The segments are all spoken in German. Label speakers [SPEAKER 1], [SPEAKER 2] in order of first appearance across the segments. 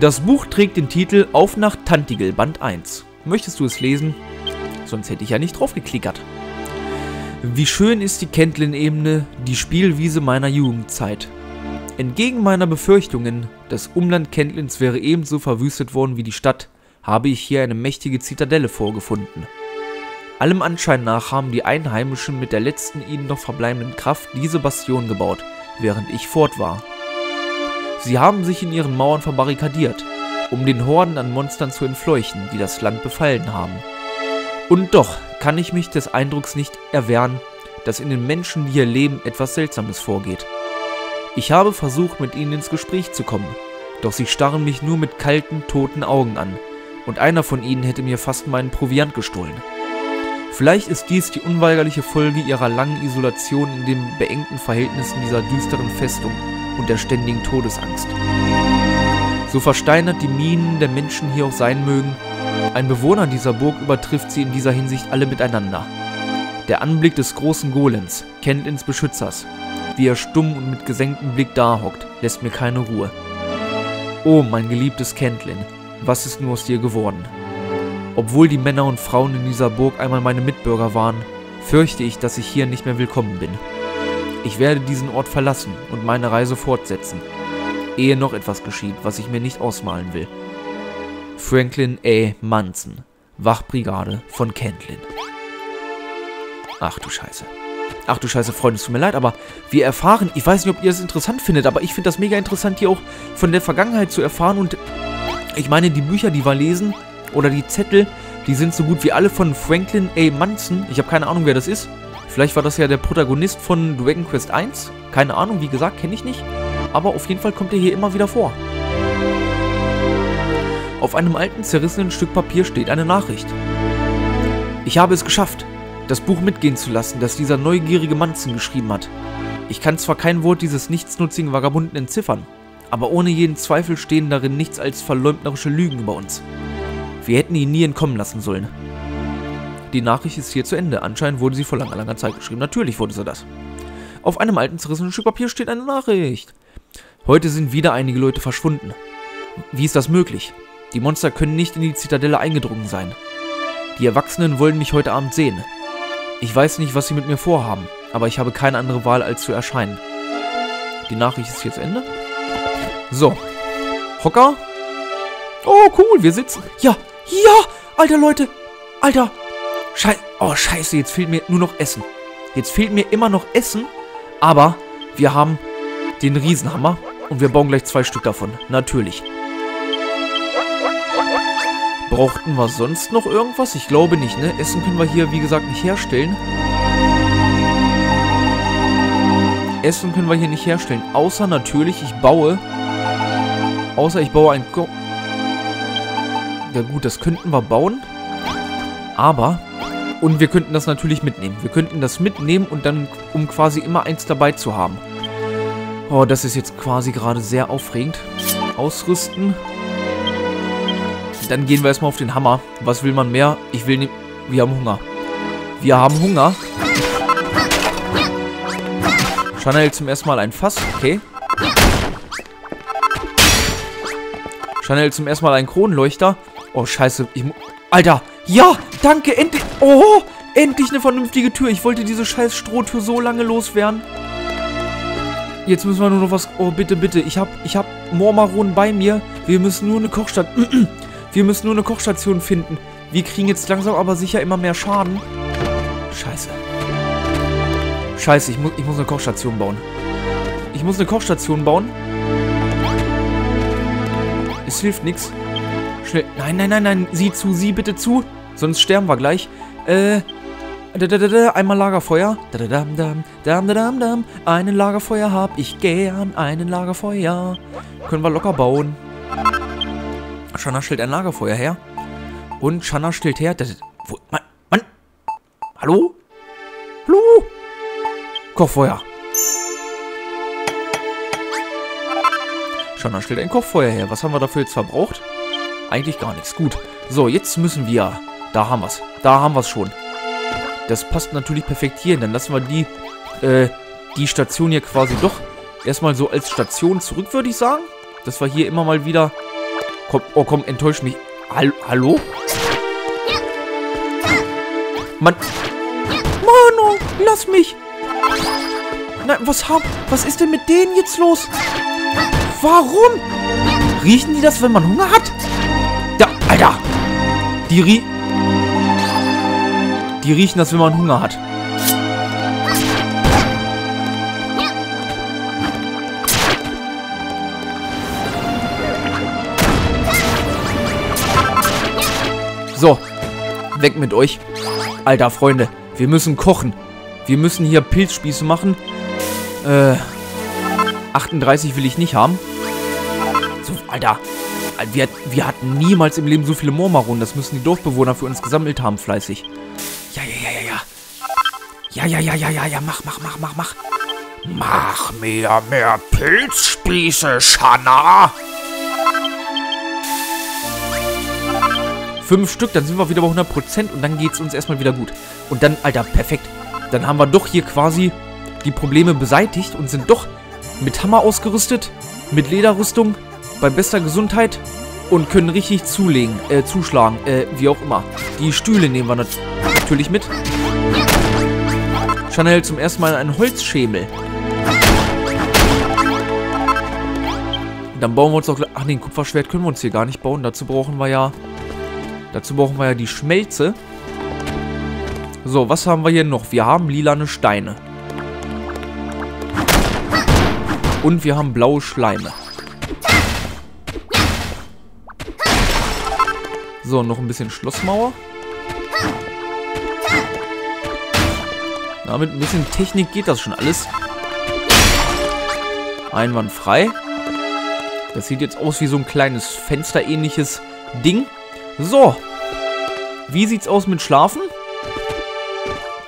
[SPEAKER 1] Das Buch trägt den Titel Auf nach Tantigel, Band 1. Möchtest du es lesen? Sonst hätte ich ja nicht drauf geklickert. Wie schön ist die Kentlin-Ebene, die Spielwiese meiner Jugendzeit. Entgegen meiner Befürchtungen, das Umland Kentlins wäre ebenso verwüstet worden wie die Stadt, habe ich hier eine mächtige Zitadelle vorgefunden. Allem Anschein nach haben die Einheimischen mit der letzten ihnen noch verbleibenden Kraft diese Bastion gebaut, während ich fort war. Sie haben sich in ihren Mauern verbarrikadiert, um den Horden an Monstern zu entfleuchen, die das Land befallen haben. Und doch kann ich mich des Eindrucks nicht erwehren, dass in den Menschen, die hier leben, etwas Seltsames vorgeht. Ich habe versucht, mit ihnen ins Gespräch zu kommen, doch sie starren mich nur mit kalten, toten Augen an, und einer von ihnen hätte mir fast meinen Proviant gestohlen. Vielleicht ist dies die unweigerliche Folge ihrer langen Isolation in den beengten Verhältnissen dieser düsteren Festung und der ständigen Todesangst. So versteinert die Minen der Menschen hier auch sein mögen, ein Bewohner dieser Burg übertrifft sie in dieser Hinsicht alle miteinander. Der Anblick des großen Golems, Kentlins Beschützers, wie er stumm und mit gesenktem Blick dahockt, lässt mir keine Ruhe. Oh, mein geliebtes Kentlin, was ist nur aus dir geworden? Obwohl die Männer und Frauen in dieser Burg einmal meine Mitbürger waren, fürchte ich, dass ich hier nicht mehr willkommen bin. Ich werde diesen Ort verlassen und meine Reise fortsetzen, ehe noch etwas geschieht, was ich mir nicht ausmalen will. Franklin A. Munson, Wachbrigade von Kentlin. Ach du Scheiße. Ach du Scheiße, Freunde, es tut mir leid, aber wir erfahren, ich weiß nicht, ob ihr das interessant findet, aber ich finde das mega interessant, hier auch von der Vergangenheit zu erfahren und ich meine, die Bücher, die wir lesen, oder die Zettel, die sind so gut wie alle von Franklin A. Munson. Ich habe keine Ahnung, wer das ist. Vielleicht war das ja der Protagonist von Dragon Quest 1. Keine Ahnung, wie gesagt, kenne ich nicht. Aber auf jeden Fall kommt er hier immer wieder vor. Auf einem alten, zerrissenen Stück Papier steht eine Nachricht. Ich habe es geschafft, das Buch mitgehen zu lassen, das dieser neugierige Manzen geschrieben hat. Ich kann zwar kein Wort dieses nichtsnutzigen Vagabunden entziffern, aber ohne jeden Zweifel stehen darin nichts als verleumderische Lügen über uns. Wir hätten ihn nie entkommen lassen sollen. Die Nachricht ist hier zu Ende. Anscheinend wurde sie vor langer, langer Zeit geschrieben. Natürlich wurde sie das. Auf einem alten zerrissenen Stück Papier steht eine Nachricht. Heute sind wieder einige Leute verschwunden. Wie ist das möglich? Die Monster können nicht in die Zitadelle eingedrungen sein. Die Erwachsenen wollen mich heute Abend sehen. Ich weiß nicht, was sie mit mir vorhaben, aber ich habe keine andere Wahl, als zu erscheinen. Die Nachricht ist hier zu Ende. So. Hocker. Oh, cool, wir sitzen. Ja, ja, alter Leute. Alter. Scheiße. Oh, scheiße, jetzt fehlt mir nur noch Essen. Jetzt fehlt mir immer noch Essen. Aber wir haben den Riesenhammer. Und wir bauen gleich zwei Stück davon. Natürlich. Brauchten wir sonst noch irgendwas? Ich glaube nicht, ne? Essen können wir hier, wie gesagt, nicht herstellen. Essen können wir hier nicht herstellen. Außer natürlich, ich baue... Außer ich baue ein... Ko ja gut, das könnten wir bauen. Aber... Und wir könnten das natürlich mitnehmen. Wir könnten das mitnehmen und dann, um quasi immer eins dabei zu haben. Oh, das ist jetzt quasi gerade sehr aufregend. Ausrüsten. Dann gehen wir erstmal auf den Hammer. Was will man mehr? Ich will nicht... Wir haben Hunger. Wir haben Hunger. Chanel zum ersten Mal ein Fass. Okay. Chanel zum ersten Mal ein Kronleuchter. Oh, scheiße. Ich Alter. Ja, danke. Endlich. Oh, endlich eine vernünftige Tür. Ich wollte diese scheiß Strohtür so lange loswerden. Jetzt müssen wir nur noch was... Oh, bitte, bitte. Ich hab, ich hab Mormaron bei mir. Wir müssen nur eine Kochstadt... Wir müssen nur eine Kochstation finden. Wir kriegen jetzt langsam aber sicher immer mehr Schaden. Scheiße. Scheiße, ich, mu ich muss eine Kochstation bauen. Ich muss eine Kochstation bauen. Es hilft nichts. Schnell. Nein, nein, nein, nein. Sieh zu, sieh bitte zu. Sonst sterben wir gleich. Äh. Einmal Lagerfeuer. Einen Lagerfeuer hab ich gern. Einen Lagerfeuer. Können wir locker bauen. Shanna stellt ein Lagerfeuer her. Und Shanna stellt her. Wo, Mann, Mann. Hallo? Hallo? Kochfeuer. Shanna stellt ein Kochfeuer her. Was haben wir dafür jetzt verbraucht? Eigentlich gar nichts. Gut. So, jetzt müssen wir... Da haben wir es. Da haben wir es schon. Das passt natürlich perfekt hier. Dann lassen wir die, äh, die Station hier quasi doch erstmal so als Station zurück, würde ich sagen. Dass wir hier immer mal wieder Komm, oh komm, enttäuscht mich. Hall Hallo? Mann. Mano, lass mich. Nein, was hab... Was ist denn mit denen jetzt los? Warum? Riechen die das, wenn man Hunger hat? Da, Alter. Die rie... Die riechen das, wenn man Hunger hat. So, weg mit euch. Alter, Freunde, wir müssen kochen. Wir müssen hier Pilzspieße machen. Äh, 38 will ich nicht haben. So, Alter, wir, wir hatten niemals im Leben so viele Moormaronen. Das müssen die Dorfbewohner für uns gesammelt haben, fleißig. Ja, ja, ja, ja, ja, ja, mach, mach, mach, mach, mach. Mach mir mehr Pilzspieße, Shanna. Fünf Stück, dann sind wir wieder bei 100% und dann geht es uns erstmal wieder gut. Und dann, Alter, perfekt. Dann haben wir doch hier quasi die Probleme beseitigt und sind doch mit Hammer ausgerüstet, mit Lederrüstung, bei bester Gesundheit und können richtig zulegen, äh, zuschlagen, äh, wie auch immer. Die Stühle nehmen wir nat natürlich mit. Chanel zum ersten Mal einen Holzschemel. Dann bauen wir uns auch... Ach nee, ein Kupferschwert können wir uns hier gar nicht bauen. Dazu brauchen wir ja Dazu brauchen wir ja die Schmelze. So, was haben wir hier noch? Wir haben lilane Steine. Und wir haben blaue Schleime. So, noch ein bisschen Schlossmauer. Na, mit ein bisschen Technik geht das schon alles. Einwandfrei. Das sieht jetzt aus wie so ein kleines Fensterähnliches Ding. So. Wie sieht's aus mit Schlafen?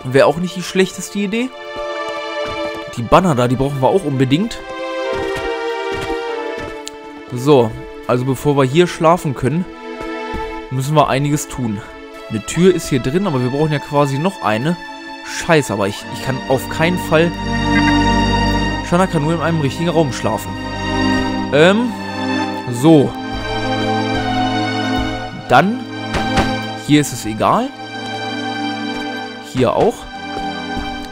[SPEAKER 1] Wäre auch nicht die schlechteste Idee. Die Banner da, die brauchen wir auch unbedingt. So. Also bevor wir hier schlafen können, müssen wir einiges tun. Eine Tür ist hier drin, aber wir brauchen ja quasi noch eine. Scheiße, aber ich, ich kann auf keinen Fall... Shana kann nur in einem richtigen Raum schlafen. Ähm, so. Dann, hier ist es egal. Hier auch.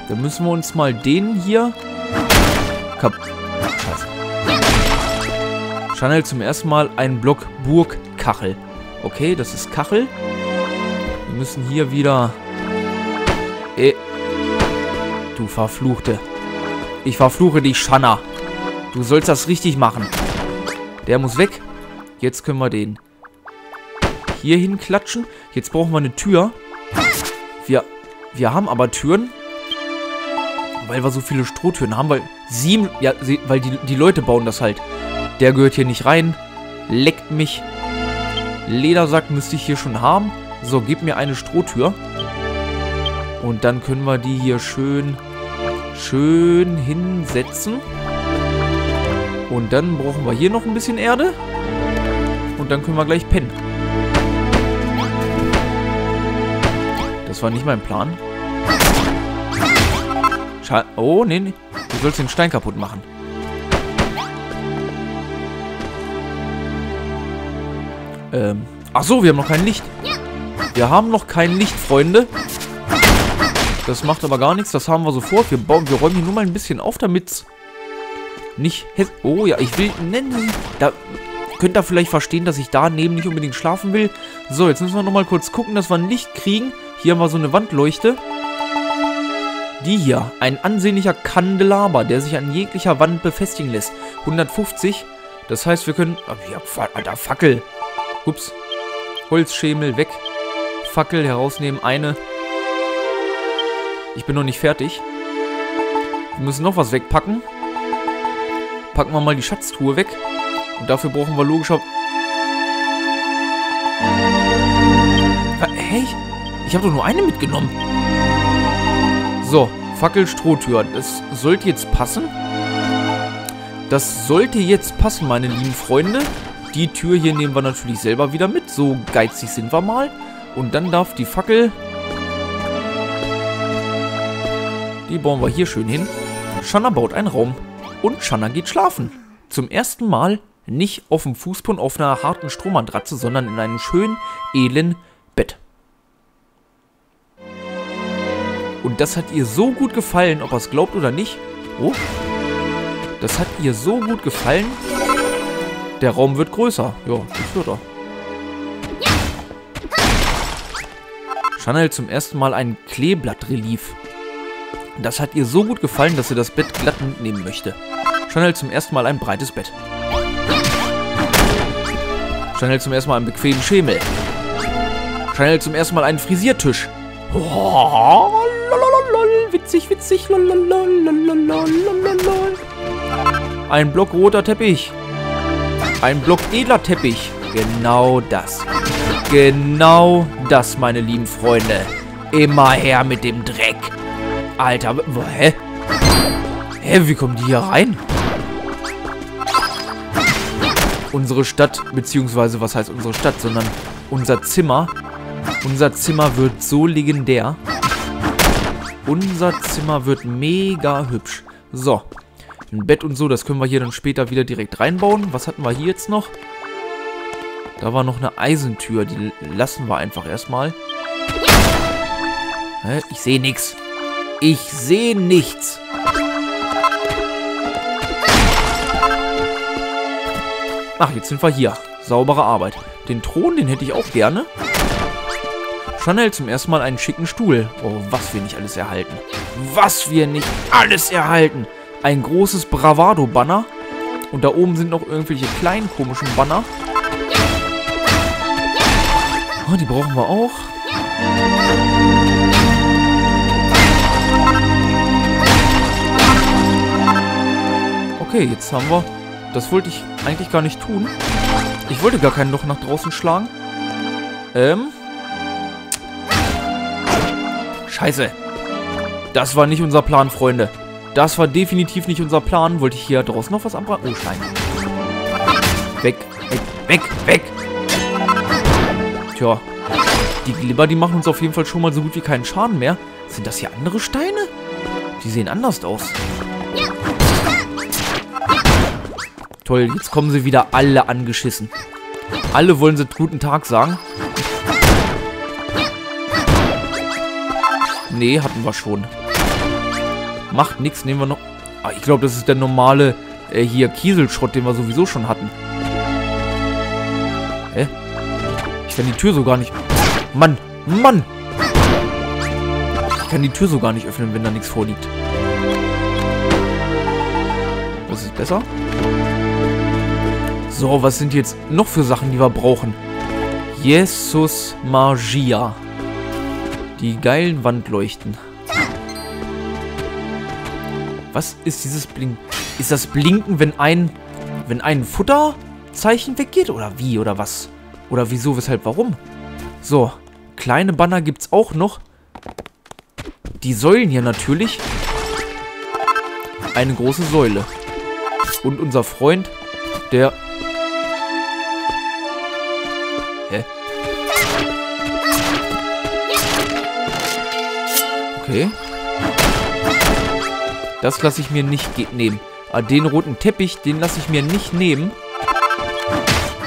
[SPEAKER 1] Dann müssen wir uns mal den hier... Kap Scheiße. Chanel zum ersten Mal einen Block Burgkachel. Okay, das ist Kachel. Wir müssen hier wieder... Eh. Du Verfluchte. Ich verfluche dich, Shanna. Du sollst das richtig machen. Der muss weg. Jetzt können wir den hier hinklatschen. Jetzt brauchen wir eine Tür. Wir, wir haben aber Türen. Weil wir so viele Strohtüren haben, weil sieben, ja, weil die, die Leute bauen das halt. Der gehört hier nicht rein. Leckt mich. Ledersack müsste ich hier schon haben. So, gib mir eine Strohtür. Und dann können wir die hier schön, schön hinsetzen. Und dann brauchen wir hier noch ein bisschen Erde. Und dann können wir gleich pennen. Das war nicht mein Plan. Scha oh, nee, nee. Du sollst den Stein kaputt machen. Ähm. Ach so, wir haben noch kein Licht. Wir haben noch kein Licht, Freunde. Das macht aber gar nichts. Das haben wir sofort. Wir bauen, wir räumen hier nur mal ein bisschen auf, damit nicht... Oh ja, ich will... Nennen. Da könnt ihr vielleicht verstehen, dass ich da neben nicht unbedingt schlafen will. So, jetzt müssen wir noch mal kurz gucken, dass wir ein Licht kriegen. Hier haben wir so eine Wandleuchte. Die hier, ein ansehnlicher Kandelaber, der sich an jeglicher Wand befestigen lässt. 150. Das heißt, wir können... Ja, alter, Fackel. Ups. Holzschemel weg. Fackel herausnehmen. Eine. Ich bin noch nicht fertig. Wir müssen noch was wegpacken. Packen wir mal die Schatztruhe weg. Und dafür brauchen wir logischer... Hey, ich habe doch nur eine mitgenommen. So, Fackelstrohtür. Das sollte jetzt passen. Das sollte jetzt passen, meine lieben Freunde. Die Tür hier nehmen wir natürlich selber wieder mit. So geizig sind wir mal. Und dann darf die Fackel... Die bauen wir hier schön hin. Shanna baut einen Raum. Und Shanna geht schlafen. Zum ersten Mal Nicht auf dem Fußboden auf einer harten Strohmatratze, sondern in einem schönen, edlen Bett. Und das hat ihr so gut gefallen, ob er es glaubt oder nicht. Oh. Das hat ihr so gut gefallen. Der Raum wird größer. Ja, das wird er. Chanel zum ersten Mal ein Kleeblattrelief. Das hat ihr so gut gefallen, dass sie das Bett glatt mitnehmen möchte. Chanel zum ersten Mal ein breites Bett. Chanel zum ersten Mal einen bequemen Schemel. Chanel zum ersten Mal einen Frisiertisch. Oh, witzig, witzig. Ein Block roter Teppich. Ein Block edler Teppich. Genau das. Genau das, meine lieben Freunde. Immer her mit dem Dreck. Alter, hä? Hä, wie kommen die hier rein? Unsere Stadt, beziehungsweise was heißt unsere Stadt, sondern unser Zimmer. Unser Zimmer wird so legendär. Unser Zimmer wird mega hübsch. So. Ein Bett und so, das können wir hier dann später wieder direkt reinbauen. Was hatten wir hier jetzt noch? Da war noch eine Eisentür. Die lassen wir einfach erstmal. Hä? Ich sehe nichts. Ich sehe nichts. Ach, jetzt sind wir hier. Saubere Arbeit. Den Thron, den hätte ich auch gerne. Chanel zum ersten Mal einen schicken Stuhl. Oh, was wir nicht alles erhalten. Was wir nicht alles erhalten. Ein großes Bravado-Banner. Und da oben sind noch irgendwelche kleinen komischen Banner. Oh, die brauchen wir auch. Okay, jetzt haben wir... Das wollte ich eigentlich gar nicht tun. Ich wollte gar keinen Loch nach draußen schlagen. Ähm. Scheiße. Das war nicht unser Plan, Freunde. Das war definitiv nicht unser Plan. Wollte ich hier draußen noch was anbraten? Oh, Stein. Weg, weg, weg, weg. Tja. Die Glibber, die machen uns auf jeden Fall schon mal so gut wie keinen Schaden mehr. Sind das hier andere Steine? Die sehen anders aus. Toll, jetzt kommen sie wieder alle angeschissen. Alle wollen sie guten Tag sagen. Nee, hatten wir schon. Macht nichts, nehmen wir noch... Ah, ich glaube, das ist der normale äh, hier Kieselschrott, den wir sowieso schon hatten. Hä? Ich kann die Tür so gar nicht... Mann! Mann! Ich kann die Tür so gar nicht öffnen, wenn da nichts vorliegt. Das ist besser. So, was sind jetzt noch für Sachen, die wir brauchen? Jesus Magia. Die geilen Wandleuchten. Was ist dieses Blinken? Ist das Blinken, wenn ein, wenn ein Futterzeichen weggeht? Oder wie? Oder was? Oder wieso, weshalb, warum? So, kleine Banner gibt es auch noch. Die Säulen hier natürlich. Eine große Säule. Und unser Freund, der... Okay. Das lasse ich mir nicht nehmen. Ah, den roten Teppich, den lasse ich mir nicht nehmen.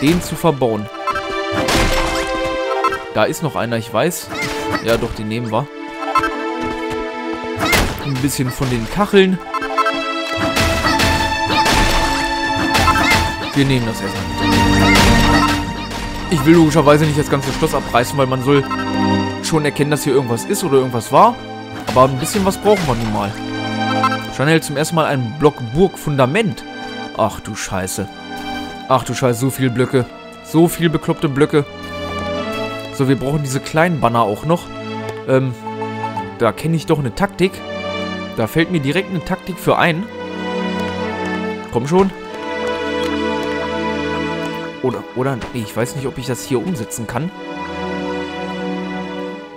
[SPEAKER 1] Den zu verbauen. Da ist noch einer, ich weiß. Ja, doch, den nehmen wir. Ein bisschen von den Kacheln. Wir nehmen das erstmal Ich will logischerweise nicht das ganze Schloss abreißen, weil man soll schon erkennen, dass hier irgendwas ist oder irgendwas war. Aber ein bisschen was brauchen wir nun mal. Chanel zum ersten Mal ein Block Burgfundament. Ach du Scheiße. Ach du Scheiße, so viele Blöcke. So viele bekloppte Blöcke. So, wir brauchen diese kleinen Banner auch noch. Ähm, da kenne ich doch eine Taktik. Da fällt mir direkt eine Taktik für ein. Komm schon. Oder, oder, nee, ich weiß nicht, ob ich das hier umsetzen kann.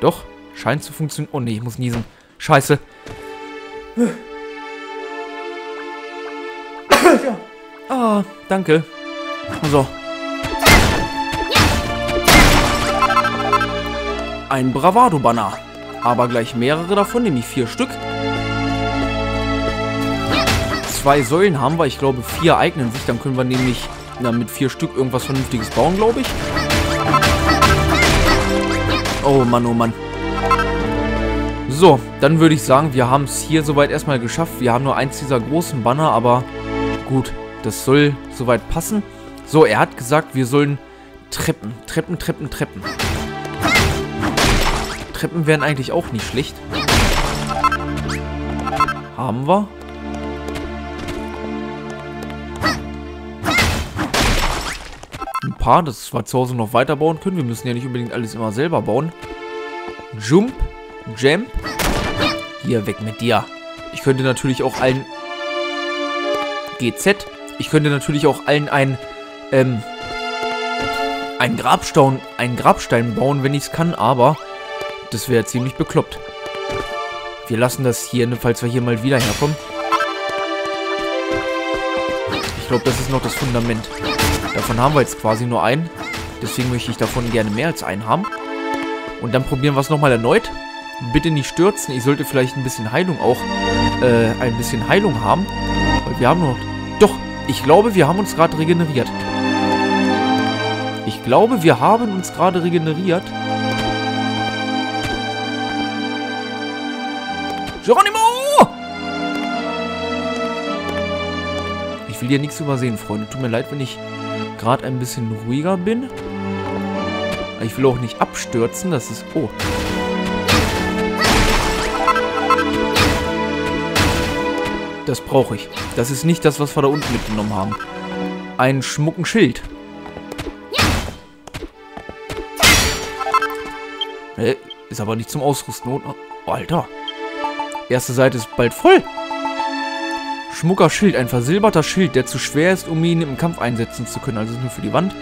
[SPEAKER 1] Doch, scheint zu funktionieren. Oh nee, ich muss niesen. Scheiße. Ah, danke. So. Ein Bravado-Banner. Aber gleich mehrere davon, nämlich vier Stück. Zwei Säulen haben wir. Ich glaube, vier eignen sich. Dann können wir nämlich na, mit vier Stück irgendwas Vernünftiges bauen, glaube ich. Oh Mann, oh Mann. So, dann würde ich sagen, wir haben es hier soweit erstmal geschafft. Wir haben nur eins dieser großen Banner, aber gut, das soll soweit passen. So, er hat gesagt, wir sollen Treppen, Treppen, Treppen, Treppen. Treppen wären eigentlich auch nicht schlecht. Haben wir. Ein paar, dass wir zu Hause noch weiterbauen können. Wir müssen ja nicht unbedingt alles immer selber bauen. Jump, Jump. Hier, weg mit dir. Ich könnte natürlich auch allen... GZ. Ich könnte natürlich auch allen ein... Ähm... Einen Grabstein, einen Grabstein bauen, wenn ich es kann, aber das wäre ziemlich bekloppt. Wir lassen das hier, ne, falls wir hier mal wieder herkommen. Ich glaube, das ist noch das Fundament. Davon haben wir jetzt quasi nur einen. Deswegen möchte ich davon gerne mehr als einen haben. Und dann probieren wir es nochmal erneut. Bitte nicht stürzen. Ich sollte vielleicht ein bisschen Heilung auch, äh, ein bisschen Heilung haben. Weil wir haben noch... Doch, ich glaube, wir haben uns gerade regeneriert. Ich glaube, wir haben uns gerade regeneriert. Geronimo! Ich will hier nichts übersehen, Freunde. Tut mir leid, wenn ich gerade ein bisschen ruhiger bin. Ich will auch nicht abstürzen. Das ist... Oh. Das brauche ich. Das ist nicht das, was wir da unten mitgenommen haben. Ein schmucken Schild. Äh, ist aber nicht zum Ausrüsten. Oh, Alter. Erste Seite ist bald voll. Schmucker Schild, ein versilberter Schild, der zu schwer ist, um ihn im Kampf einsetzen zu können. Also nur für die Wand.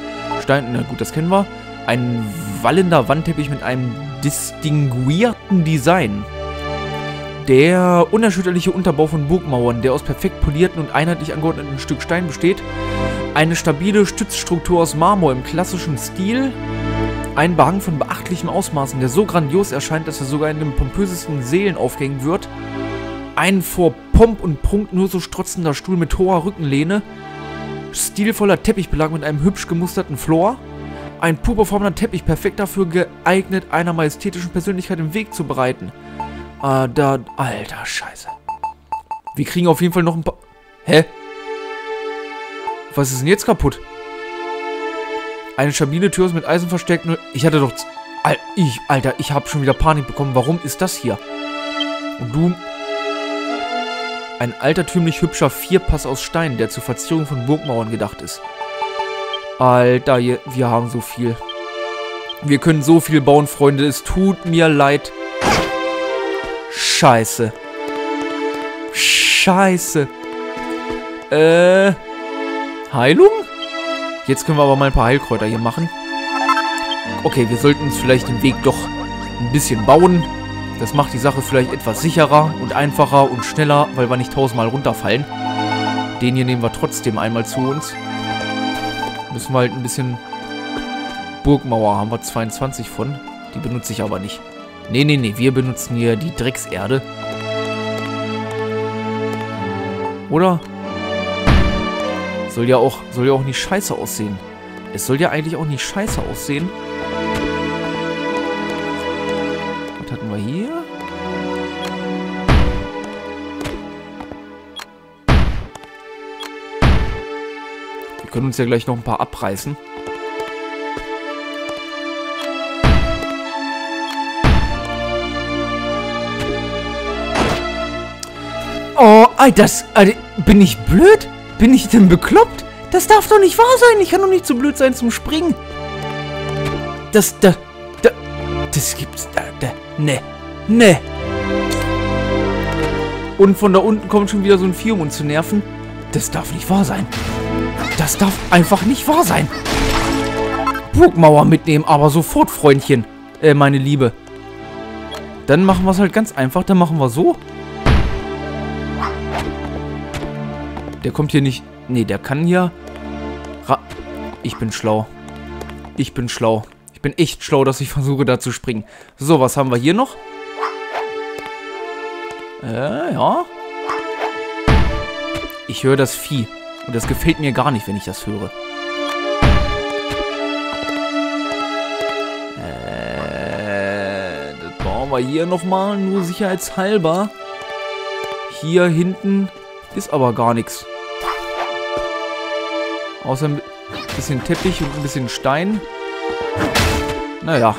[SPEAKER 1] Stein, na gut, das kennen wir. Ein wallender Wandteppich mit einem distinguierten Design. Der unerschütterliche Unterbau von Burgmauern, der aus perfekt polierten und einheitlich angeordneten Stück Stein besteht. Eine stabile Stützstruktur aus Marmor im klassischen Stil. Ein Behang von beachtlichen Ausmaßen, der so grandios erscheint, dass er sogar in den pompösesten Seelen aufgehängt wird. Ein vor Pomp und Prunk nur so strotzender Stuhl mit hoher Rückenlehne. Stilvoller Teppichbelag mit einem hübsch gemusterten Floor. Ein purpurfarbener Teppich, perfekt dafür geeignet, einer majestätischen Persönlichkeit im Weg zu bereiten. Ah, da... Alter, scheiße. Wir kriegen auf jeden Fall noch ein paar... Hä? Was ist denn jetzt kaputt? Eine stabile Tür ist mit Eisen versteckt. Ich hatte doch... Ich, Alter, ich habe schon wieder Panik bekommen. Warum ist das hier? Und du... Ein altertümlich hübscher Vierpass aus Stein, der zur Verzierung von Burgmauern gedacht ist. Alter, wir haben so viel. Wir können so viel bauen, Freunde. Es tut mir leid. Scheiße. Scheiße. Äh... Heilung? Jetzt können wir aber mal ein paar Heilkräuter hier machen. Okay, wir sollten uns vielleicht den Weg doch ein bisschen bauen. Das macht die Sache vielleicht etwas sicherer und einfacher und schneller, weil wir nicht tausendmal runterfallen. Den hier nehmen wir trotzdem einmal zu uns. Müssen wir halt ein bisschen... Burgmauer haben wir 22 von. Die benutze ich aber nicht. Nee, nee, nee, wir benutzen hier die Dreckserde. Oder? Soll ja auch, soll ja auch nicht scheiße aussehen. Es soll ja eigentlich auch nicht scheiße aussehen. Können uns ja gleich noch ein paar abreißen. Oh, das... Bin ich blöd? Bin ich denn bekloppt? Das darf doch nicht wahr sein. Ich kann doch nicht zu so blöd sein zum Springen. Das, da, da, das gibt's, da, da, ne, ne. Und von da unten kommt schon wieder so ein Vieh, um uns zu nerven. Das darf nicht wahr sein. Das darf einfach nicht wahr sein. Burgmauer mitnehmen, aber sofort, Freundchen. Äh, meine Liebe. Dann machen wir es halt ganz einfach. Dann machen wir so. Der kommt hier nicht... Nee, der kann hier... Ra ich bin schlau. Ich bin schlau. Ich bin echt schlau, dass ich versuche, da zu springen. So, was haben wir hier noch? Äh, ja. Ich höre das Vieh. Und das gefällt mir gar nicht, wenn ich das höre. Äh, das bauen wir hier nochmal, nur sicherheitshalber. Hier hinten ist aber gar nichts. Außer ein bisschen Teppich und ein bisschen Stein. Naja,